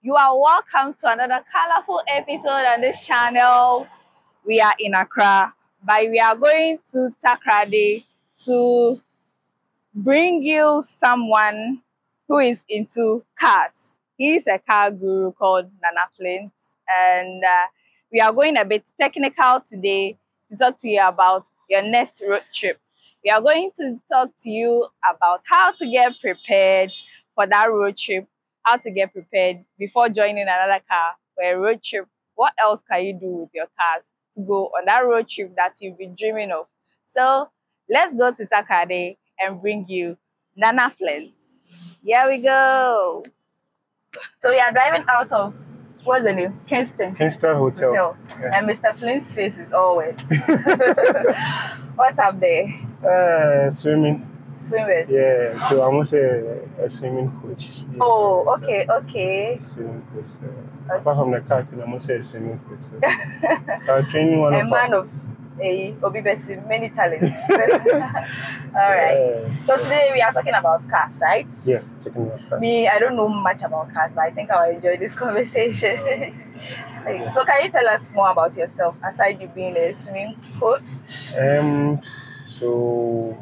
You are welcome to another colorful episode on this channel. We are in Accra, but we are going to Takoradi to bring you someone who is into cars. He's a car guru called Nana Flynt, and uh, we are going a bit technical today to talk to you about your next road trip. We are going to talk to you about how to get prepared for that road trip, how to get prepared before joining another car for a road trip. What else can you do with your cars to go on that road trip that you've been dreaming of? So let's go to Takoradi and bring you Nana Flynt. Here we go. So we are driving out of what's the name? Kingston. Kingston Hotel. Hotel. Yeah. And Mr. Flynt's face is all wet. What's up there? Uh, swimming. Swimming. Yeah, so I'm also a, a swimming coach. Yeah, Oh, okay, okay. Swimming coach. So. Apart from the car, I'm also a swimming coach. So, so I'm training one A of man our, of a Obibesi, many talents. all right. Yeah. So today we are talking about cars, right? Yeah, checking your car. Me, I don't know much about cars, but I think I'll enjoy this conversation. Like, so can you tell us more about yourself aside you being a swimming coach? Um, so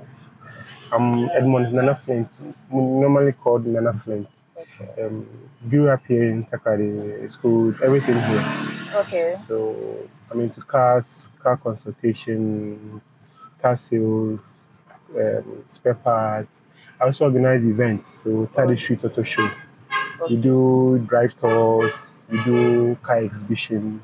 I'm Edmund Nana Flynt, normally called Nana Flynt. Okay. Um, grew up here in Takoradi, school, everything here. Okay. So I'm into cars, car consultation, car sales, um, spare parts. I also organize events. So Tadi Street Auto Show. We do drive tours, we do car exhibition,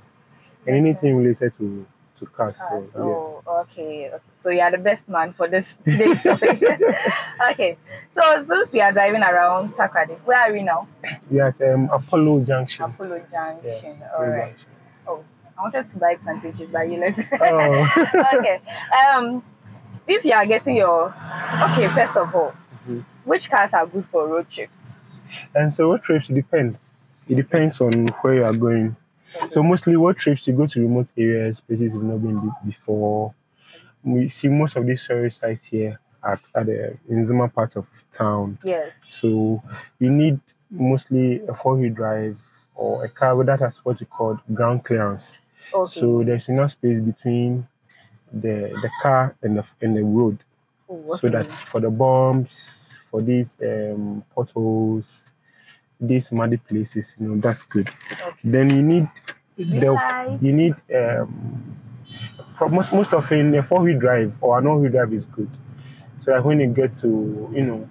and anything related to to cars. Cars. So, yeah. Oh, okay, okay. So you are the best man for this today's topic. okay. So since we are driving around Takoradi, where are we now? We are at um, Apollo Junction. Apollo Junction. Yeah, All right. Junction. Oh, I wanted to buy plantages, but you let. Oh. okay. Um, if you are getting your, okay, first of all, Mhm. which cars are good for road trips? And so road trips it depends. It depends on where you are going. So mostly what trips you go to remote areas, places you've not been before. We see most of these tourist sites here at, at the Inzima part of town. yes. So you need mostly a four-wheel drive or a car that has what we call ground clearance. Okay. So there's enough space between the the car and the and the road. Ooh, So that for the bumps, for these um, potholes, these muddy places, you know, that's good. Okay. Then you need the you need um, most most often a four wheel drive or an all wheel drive is good. So that when you get to you know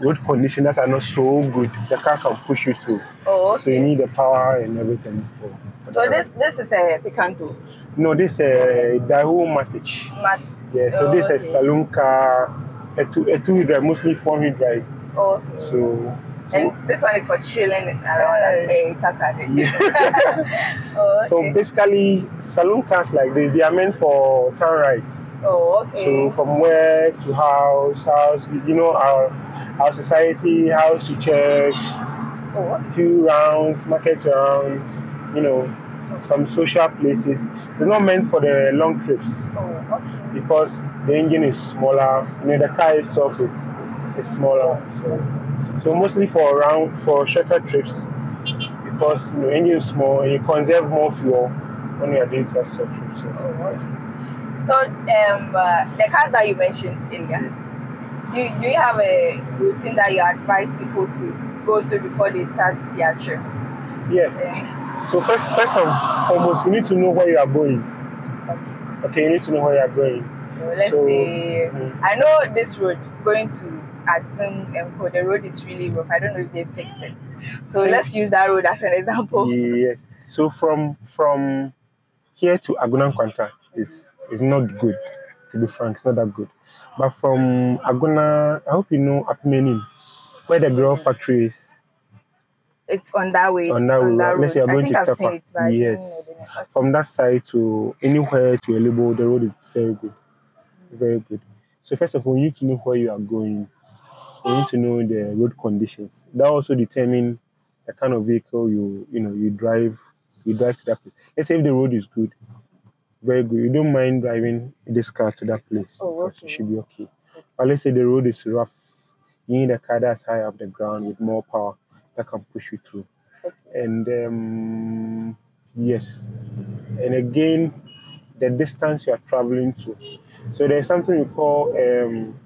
road conditions that are not so good, the car can push you through. Oh, So you need the power and everything. For, for So this this is a Picanto. no, this is a Daewoo Matiz. Mat. Yeah, so oh, this is a saloon car, a two a two wheel drive, mostly four wheel drive. Oh, okay. So and this one is for chilling around uh, Takoradi. yeah. oh, okay. so basically, saloon cars like this, they are meant for town rides. oh, okay. So from work to house, house, you know, our our society, house to church, oh, okay. few rounds, market rounds, you know, some social places. It's not meant for the long trips Oh, okay. because the engine is smaller. You know, the car itself is is smaller. So so mostly for around for shorter trips because you know engine is small and you conserve more fuel when you are doing such short trips. So, Oh. So, um, uh, the cars that you mentioned earlier, do, do you have a routine that you advise people to go through before they start their trips? yeah. Yeah. So first first and foremost, you need to know where you are going. Okay. Okay, you need to know where you are going. So let's So- say Mhm. I know this road going to Axim and Co. The road is really rough. I don't know if they fixed it. So let's use that road as an example. Yes. So from from here to Agona Nkwanta is is not good. To be frank, it's not that good. But from Agona, I hope you know Apmenin, where the girl factory is. It's on that way. On that way, right? Let's say you're I going to Tapa. Yes. know the name. Okay. From that side to anywhere to Elubo, the road is very good. Very good. So first of all, you need to know where you are going. You need to know the road conditions. That also determine the kind of vehicle you you know you drive you drive to that place. Let's say if the road is good, very good. You don't mind driving this car to that place. Oh, okay. It should be okay. But let's say the road is rough, you need a car that's high up the ground with more power that can push you through. Okay. and um, yes, and again, the distance you are traveling to. So there's something we call um,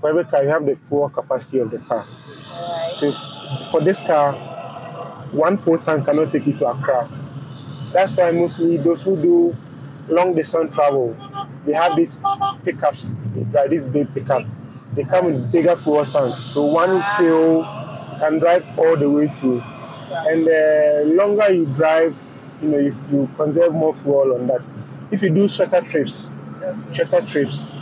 for every car you have the fuel capacity of the car. Alright. So for this car, one full tank cannot take you to Accra. That's why mostly those who do long distance travel, they have these pickups, these big pickups. They come with bigger fuel tanks. So one fuel can drive all the way through. And the longer you drive, you know, you, you conserve more fuel on that. If you do shorter trips, shorter trips,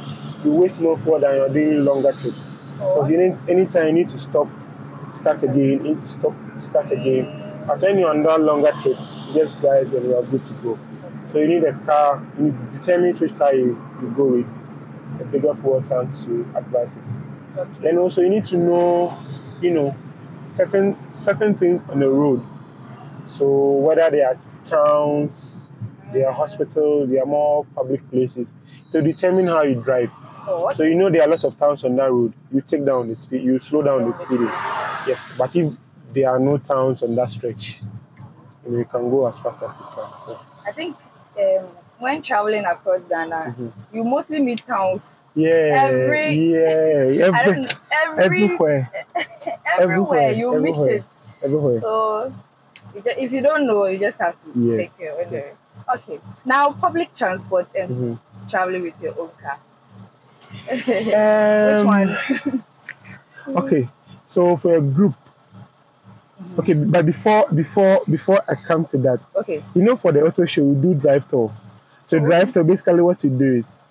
you waste more fuel than you're doing longer trips. Oh, because you need anytime you need to stop, start again, you need to stop, start again. But when you're on that longer trip, you just drive and you are good to go. So you need a car, you need to determine which car you, you go with, a bigger fuel tank to advises. Okay. Then also you need to know, you know, certain certain things on the road. So whether they are towns, they are hospitals, they are more public places, to determine how you drive. So you know there are lots of towns on that road. You take down the speed, you slow down the speed. Yes, but if there are no towns on that stretch, you, know, you can go as fast as you can. So I think um, when traveling across Ghana, Mhm. you mostly meet towns. yeah, Every- yeah, every, know, every everywhere, everywhere, everywhere, you meet it. everywhere. So if you don't know, you just have to Yes. take care of it. Okay. Now public transport and Mhm. traveling with your own car. Which Um, one? Okay, so for a group, okay, but before before before I come to that, Okay. you know, for the auto show, we do drive tour. So Oh. drive tour, basically, what you do is,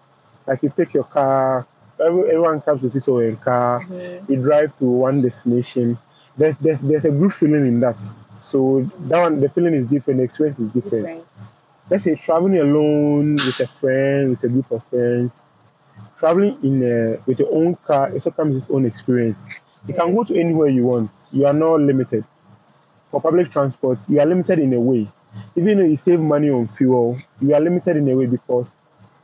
like, you take your car. Everyone comes to see someone car. Mhm. You drive to one destination. There's there's there's a good feeling in that. So that one, the feeling is different. The experience is different. Different. Let's say traveling alone with a friend, with a group of friends. Traveling in a, with your own car also comes its own experience. You can go to anywhere you want. You are not limited. For public transport, you are limited in a way. Even though you save money on fuel, you are limited in a way because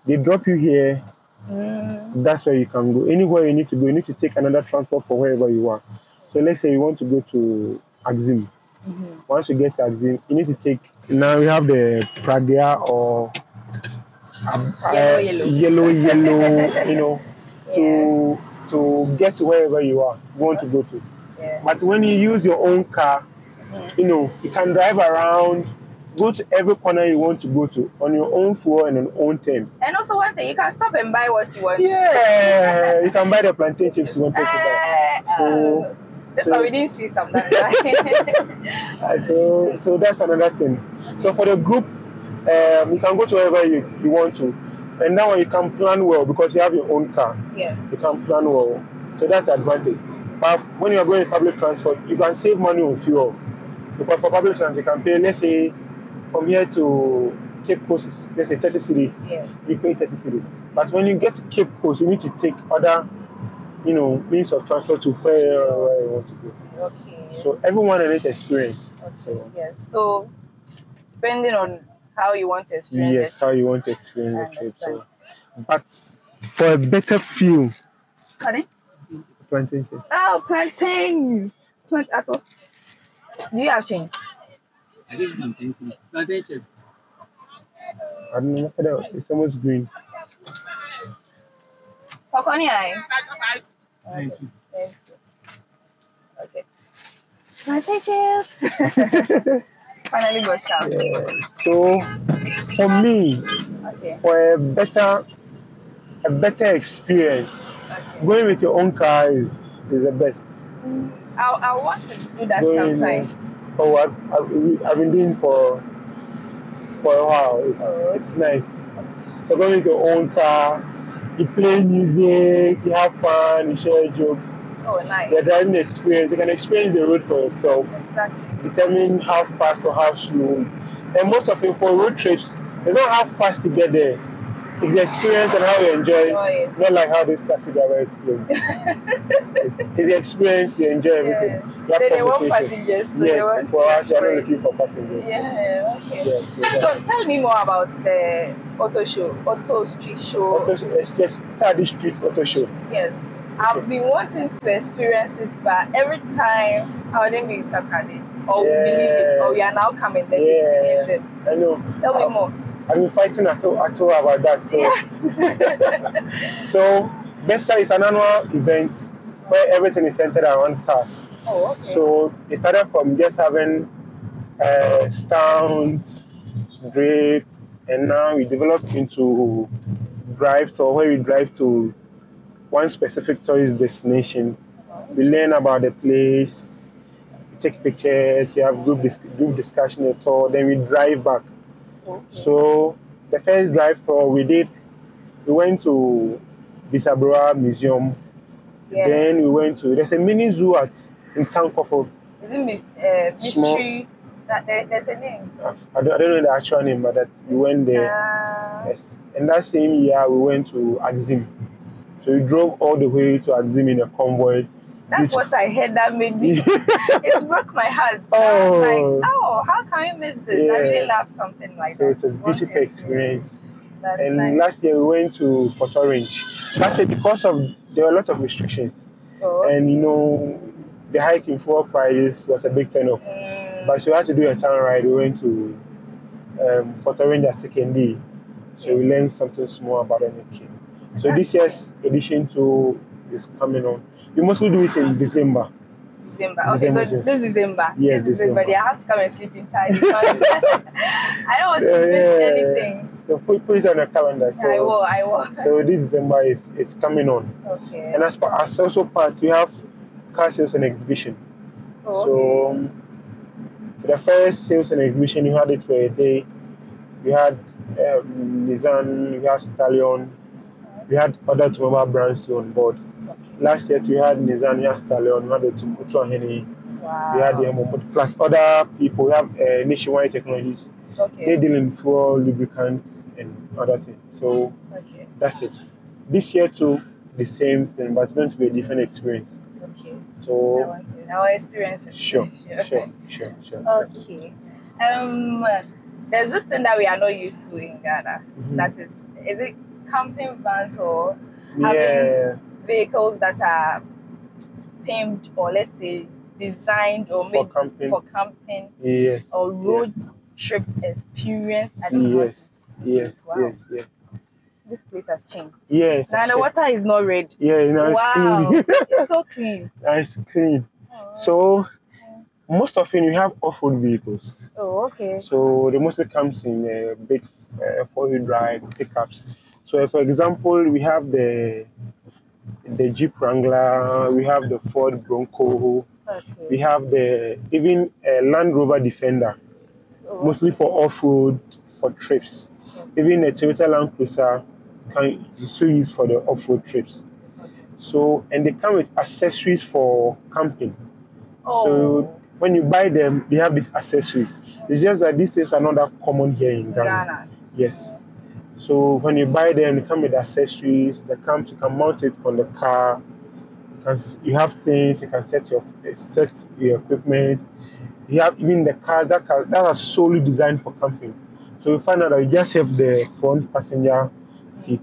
they drop you here. Mm, That's where you can go. Anywhere you need to go, you need to take another transport for wherever you are. So let's say you want to go to Axim. mhm. Once you get to Axim, you need to take. Now we have the Pragya or um, uh, Yellow, yellow, yellow. yellow, you know, to to get to wherever you are you want to go to. Yeah. But when you use your own car, Mhm. you know, you can drive around, go to every corner you want to go to on your own floor and on your own terms. And also one thing, you can stop and buy what you want. Yeah, you can buy the plantain chips you want to buy. Eh, So- uh, that's so- why we didn't see some that. Uh, So, so that's another thing. So for the group, um, you can go to wherever you, you want to. And now you can plan well because you have your own car. yes. You can plan well. So that's the advantage. But when you are going in public transport, you can save money on fuel. Because for public transport, you can pay, let's say, from here to Cape Coast, is, let's say 30 cedis, Yes. you pay 30 cedis. But when you get to Cape Coast, you need to take other, you know, means of transport to where, where you want to go. Okay. So everyone has experience. okay. So Yes. So depending on how you want to experience yes, it. how you want to I experience the trip. So, but for a better feel, Pardon? plantain. Oh, plantains. Plant at all. Do you have change? I give them anything. Plantain chips. I don't know. Look at that. It's almost green. Popcorn eye. Thank you. Thanks. Okay. Plantain chips. Finally got out. Yeah. So for me, Okay. for a better, a better experience, Okay. going with your own car is is the best. I, I want to do that Going, sometime. uh, oh, I've, I've, I've been doing for for a while. It's Oh. it's nice. So going with your own car, you play music, you have fun, you share jokes. Oh, nice. The driving experience, you can experience the road for yourself, Exactly. Determine how fast or how slow. And most of it for road trips, it's not how fast to get there. It's the experience and how you enjoy. Enjoy it. Not like how this taxi driver explained. it's, it's the experience, you enjoy everything. Yeah. You Then they want passengers, so yes, for us, we are not looking for passengers. Yeah, okay. Yes, so that's- So tell me more about the auto show, auto street show. Auto, it's just Tadi Street Auto Show. Yes. I've been wanting to experience it, but every time I wouldn't be in Or we believe it, or we are now coming, then it's Yeah. believed it. I know. Tell me I've- more. I've been fighting at all, at all about that. So, Yeah. so Besta is an annual event where everything is centered around cars. Oh, okay. So it started from just having uh, stunts, drift, and now we developed into drive tour where we drive to one specific tourist destination. We learn about the place, take pictures, you have group, dis- group discussion at tour, then we drive back. Okay. So the first drive tour we did, we went to Bisabura Museum. Yeah. Then we went to there's a mini zoo at in Tankofo. Is it uh, mystery? That there, there's a name. I don't, I don't know the actual name, but that we went there. Uh, Yes. And that same year we went to Axim. So we drove all the way to Axim in a convoy. That's what I heard that made me. it broke my heart. I was Oh. like, oh, how can you miss this? I really love something like so that. it was a beautiful experience. That's and nice. last year we went to Fort Orange. Last year because of there were a lot of restrictions. oh. And you know the hike in fuel prices was a big turn off. Mm, But so we had to do a town ride. We went to um, Fort Orange at second day. So we learned something small about NK. So this year's edition two is coming on. You mostly do it in December. December. Okay, December, so this December. Yeah, this December. December. I have to come and sleep in time I don't want to miss anything. So put, put it on the calendar. So, I will. I will. so this December is, is coming on. Okay. And as, pa- as also part, we have car sales and exhibition. Oh, okay. So um, for the first sales and exhibition, we had it for a day. We had um, Nissan, we had Stallion, we had other automobile brands too on board. Last year, we had had Stallion, we had the Tumutru Henny, Wow. we had the Momo, plus other people. We have uh, Nationwide Technologies. They Okay. deal in fuel, lubricants, and other things. So Okay. that's it. This year too, the same thing, but it's going to be a different experience. Okay. I So want to. I will experience sure, sure, sure, sure. That's. Okay. Um, there's this thing that we are not used to in Ghana. Mhm. That is, is it camping vans or having- Yeah. Vehicles that are themed or let's say designed or For made camping. for camping Yes. or road trip experience? I don't know. Yes. Yes. Wow. Yes. Yes. This place has changed. Yes. Now the water is not red. Yeah, you know, it's wow, clean. it's so clean. it's clean. So most often we have off-road vehicles. Oh, okay. So they mostly comes in uh, big uh, four-wheel drive pickups. So for example, we have the the Jeep Wrangler, we have the Ford Bronco, we have the even uh, Land Rover Defender, Oh, mostly for off-road for trips. Even a Toyota Land Cruiser can still use for the off-road trips. okay. So and they come with accessories for camping. Oh, So when you buy them, they have these accessories. It's just that these things are not that common here in Ghana. Ghana. Yes. So when you buy them, they come with accessories. They come, you can mount it on the car. You can, you have things. You can set your set your equipment. You have even the car that car that are solely designed for camping. So you find out that you just have the front passenger seat.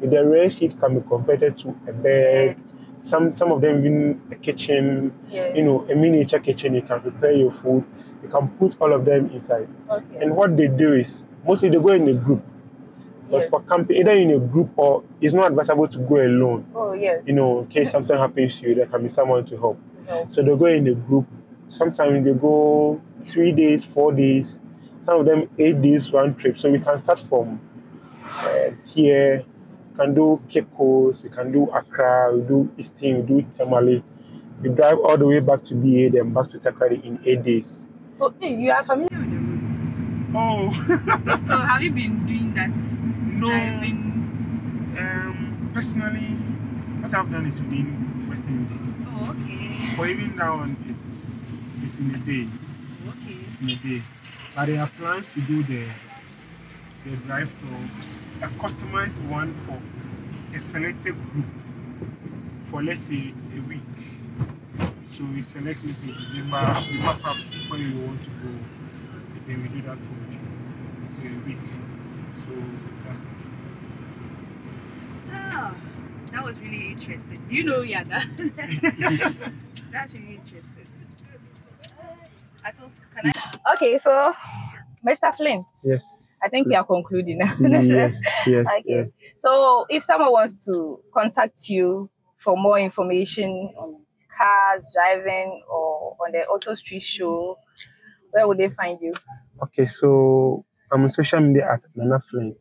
The rear seat can be converted to a bed. Some some of them even a kitchen Yes. you know, a miniature kitchen, you can prepare your food, you can put all of them inside. Okay. And what they do is mostly they go in a group. Because yes. for camping, either in a group or it's not advisable to go alone. Oh yes. You know, in case something happens to you, there can be someone to help. To help. So they go in a group. Sometimes they go three days, four days, some of them eight days round trip. So we can start from uh, here, we can do Cape Coast, we can do Accra, we do Easton, we do Tamale. We drive all the way back to BA, then back to Takoradi in eight days. So hey, you are familiar with the road. Oh, So have you been doing that? Driving. Um, personally, what I've done is within Western. Oh, okay. For even now on, it's it's in a day. Okay. It's in a day. But there are plans to do the the drive tour, a customized one for a selected group for let's say a week. So we select let's say December, we map out where you want to go, then we do that for for a week. So that's it. Ah, that was really interesting. Do you know Yaga? That's really interesting. Atu, can I? Okay, so Mr. Flynt, Yes. I think we are concluding now. yes, yes, Okay. yes. So if someone wants to contact you for more information on cars, driving, or on the Auto Street Show, where would they find you? Okay, so I'm on social media at Nana Flynt.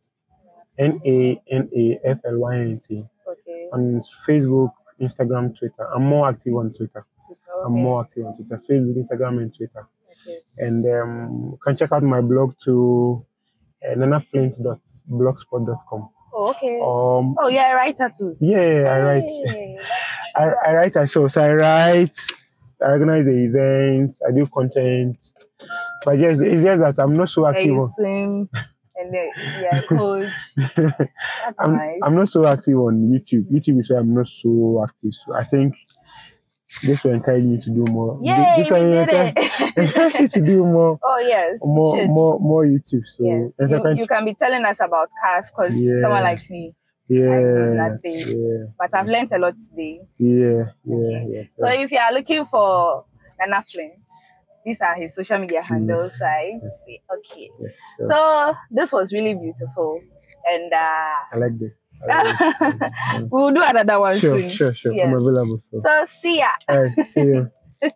N A N A F L Y N T. Okay. On Facebook, Instagram, Twitter. I'm more active on Twitter. Okay. I'm more active on Twitter, Facebook, Instagram, and Twitter. Okay. And um, you can check out my blog to uh, nanaflynt.blogspot.com. Oh, okay. Um, Oh, yeah, I write too. yeah, I write. Hey, I, I write myself. So I write, I organize the events, I do content. But just it's just that I'm not so active. On, swim, and then yeah, coach. That's I'm, nice. I'm not so active on YouTube. YouTube is why I'm not so active. So I think this will encourage me to do more. Yay, this will encourage me to do more, oh yes, more, more, more YouTube. So Yes. You, you can be telling us about cars because Yeah. someone like me, yeah, yeah, but I've learned a lot today. yeah, yeah, Okay. yeah. So if you are looking for Nana Flynt, these are his social media handles, right? Okay. yes, so So this was really beautiful, and uh, I like this. I like this. We'll do another one sure, soon. sure, sure. Yes. I'm available. So, So see ya. all right, see you.